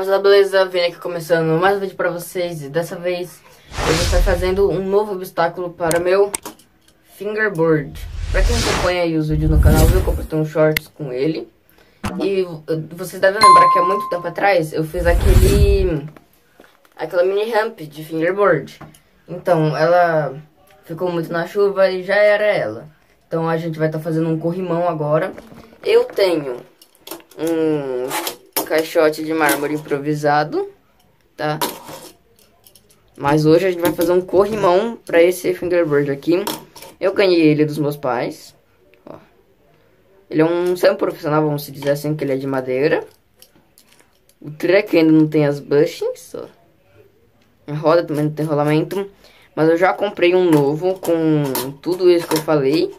Rapaziada, beleza? Vem aqui começando mais um vídeo pra vocês E dessa vez eu vou estar fazendo um novo obstáculo para meu fingerboard. Pra quem acompanha aí os vídeos no canal, viu que eu postei um shorts com ele. E vocês devem lembrar que há muito tempo atrás eu fiz aquele... Aquela mini ramp de fingerboard. Então, ela ficou muito na chuva e já era ela. Então a gente vai estar fazendo um corrimão agora. Eu tenho um caixote de mármore improvisado, tá? Mas hoje a gente vai fazer um corrimão pra esse fingerboard aqui. Eu ganhei ele dos meus pais. Ó. Ele é um semi-profissional, vamos dizer assim, que ele é de madeira. O treco ainda não tem as bushings, ó. A roda também não tem rolamento. Mas eu já comprei um novo com tudo isso que eu falei.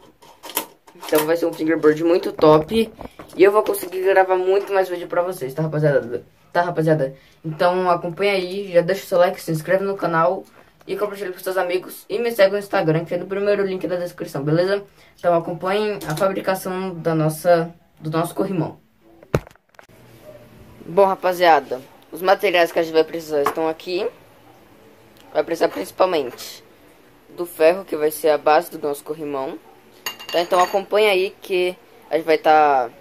Então vai ser um fingerboard muito top. E eu vou conseguir gravar muito mais vídeo pra vocês, tá rapaziada? Tá rapaziada? Então acompanha aí, já deixa o seu like, se inscreve no canal e compartilha com seus amigos. E me segue no Instagram, que é no primeiro link da descrição, beleza? Então acompanhem a fabricação da nossa, do nosso corrimão. Bom rapaziada, os materiais que a gente vai precisar estão aqui. Vai precisar principalmente do ferro, que vai ser a base do nosso corrimão. Tá? Então acompanha aí que a gente vai estar... Tá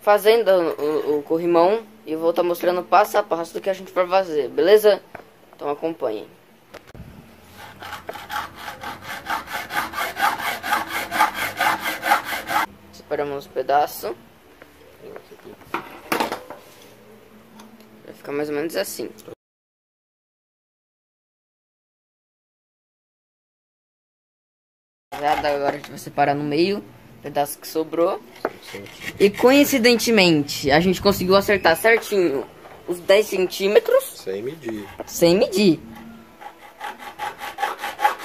fazendo o, o corrimão e vou estar tá mostrando passo a passo do que a gente vai fazer, beleza? Então acompanhem. Separamos os pedaços. Vai ficar mais ou menos assim. Agora a gente vai separar no meio pedaço que sobrou. E coincidentemente, a gente conseguiu acertar certinho os 10 centímetros. Sem medir. Sem medir.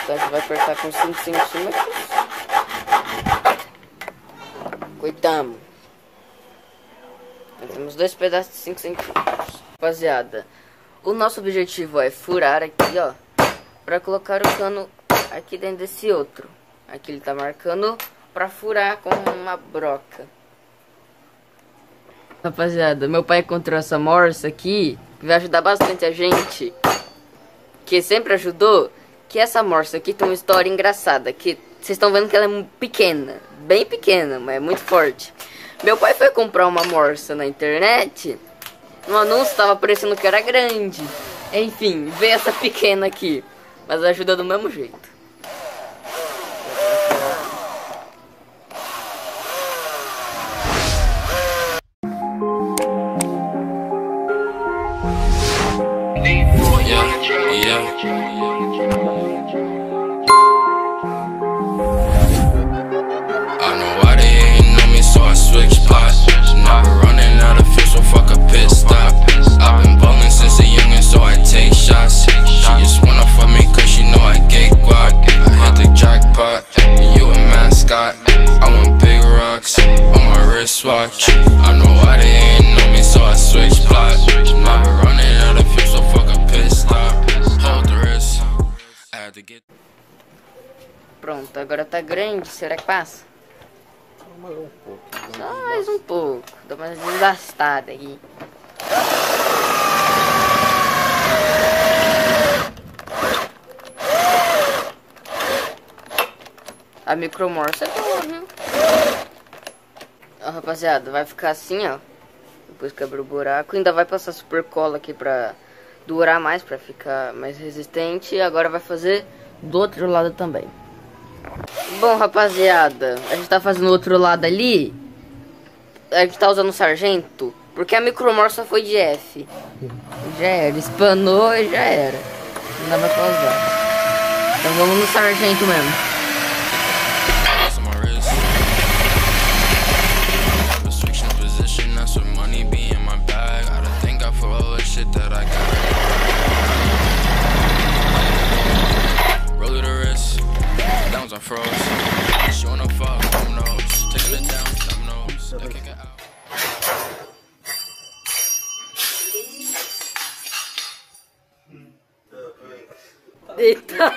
Então a gente vai apertar com 5 centímetros. Cuidamos. Temos dois pedaços de 5 centímetros. Rapaziada, o nosso objetivo é furar aqui, ó. Pra colocar o cano aqui dentro desse outro. Aqui ele tá marcando pra furar com uma broca. Rapaziada, meu pai encontrou essa morsa aqui, que vai ajudar bastante a gente, que sempre ajudou, que essa morsa aqui tem uma história engraçada, que vocês estão vendo que ela é pequena, bem pequena, mas é muito forte. Meu pai foi comprar uma morsa na internet, no anúncio estava parecendo que era grande. Enfim, vê essa pequena aqui, mas ajuda do mesmo jeito. Yeah. I know why they ain't on me, so I switch spots. Now we're running out of fuel, so fuck a pit stop. I've been agora tá grande, será que passa? Mais um pouco. Só mais um pouco, dá uma desgastada aqui. A micromorsa é boa, viu? Ó, rapaziada, vai ficar assim, ó. Depois que abrir o buraco. Ainda vai passar super cola aqui pra durar mais, pra ficar mais resistente. E agora vai fazer do outro lado também. Bom, rapaziada, a gente tá fazendo o outro lado ali. A gente tá usando o sargento. Porque a micromorsa foi de F. Já era, espanou e já era. Não dá pra usar. Então vamos no sargento mesmo. Eita!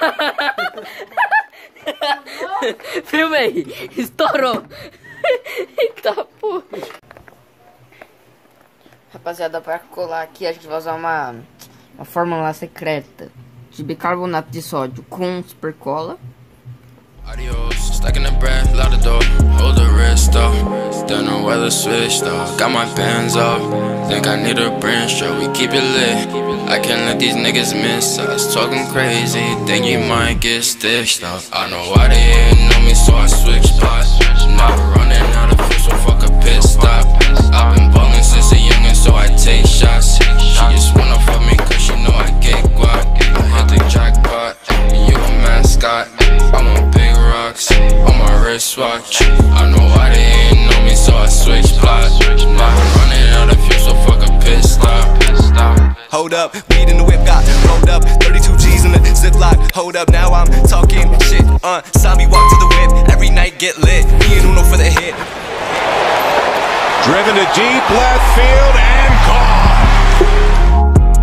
Filma aí! Estourou! Eita porra! Rapaziada, para colar aqui a gente vai usar uma, uma fórmula secreta de bicarbonato de sódio com super cola. Adios, stacking the bread, loud the door, hold the wrist though. Don't know where the switch though. Got my pants off, think I need a brand show. We keep it lit. I can't let these niggas miss us. Talking crazy, think you might get stitched up. I know why they hating Hold up, weed in the whip got rolled up. 32 G's in the ziplock. Hold up, now I'm talking shit. Uh, saw me walk to the whip. Every night get lit. Me and Uno for the hit. Driven to deep left field and gone.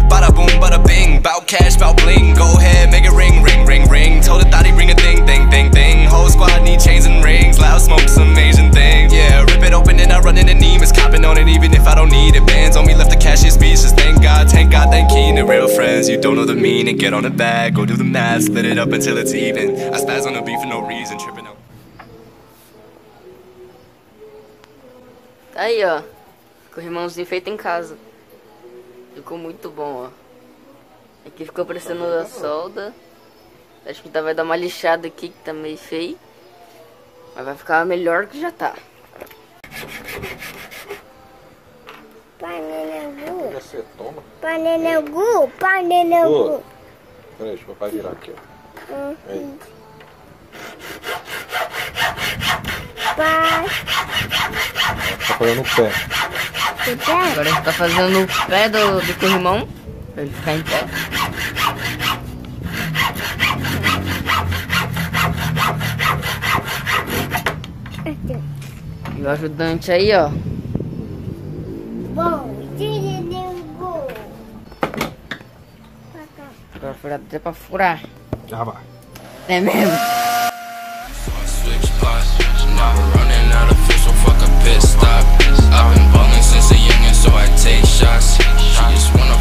Bada boom, bada bing. Bout cash, bout bling. Go ahead, make it ring, ring, ring, ring. Told the thought he bring a thing, thing, thing, thing. Whole squad need chains and rings. Loud smoke, some Asian things. Yeah, rip it open and I run in the Nemus. Copping on it even if I don't need it. Bands on me left the cash is speeches. Thank God, thank Keen. The real friends, you don't know the meaning. Get on bag, go do the math, split it up until it's even. I spaz on for no reason, tripping out. Tá aí, ó. Corrimãozinho feito em casa. Ficou muito bom, ó. Aqui ficou parecendo a solda. Acho que tá, vai dar uma lixada aqui que tá meio feio. Mas vai ficar melhor que já tá. Já você toma. Panenegu. Ô, peraí, deixa o papai virar aqui, ó. Aí. Pai, Tá fazendo o pé. tu quer? Agora a gente tá fazendo o pé do, do corrimão. Pra ele ficar em pé. E o ajudante aí, ó.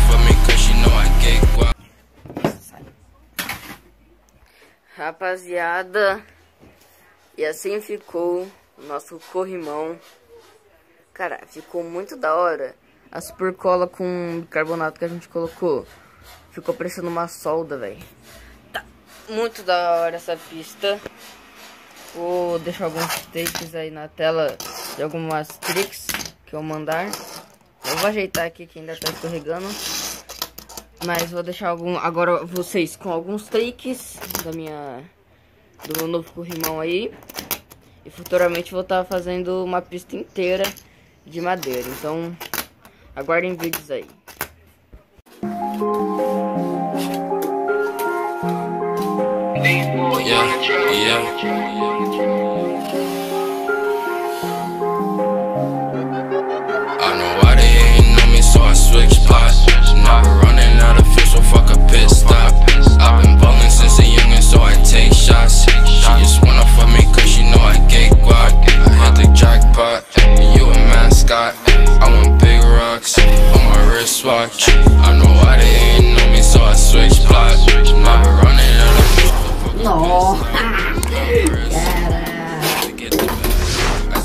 Fuck me, cause she know I get guap. Rapaziada, e assim ficou o nosso corrimão. Cara, ficou muito da hora. A super cola com bicarbonato que a gente colocou ficou parecendo uma solda, velho. Tá muito da hora essa pista. Vou deixar alguns takes aí na tela de algumas tricks que eu mandar. Eu vou ajeitar aqui que ainda tá escorregando. Mas vou deixar algum, agora vocês com alguns takes da minha do meu novo corrimão aí. E futuramente vou estar fazendo uma pista inteira de madeira. Então, aguardem vídeos aí. Yeah, yeah.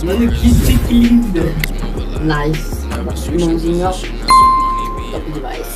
Mano, que stick lindo. Nice. Mãozinho, ó. Top demais.